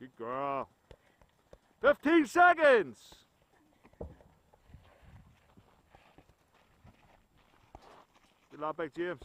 Good girl. 15 seconds. Good luck back, James.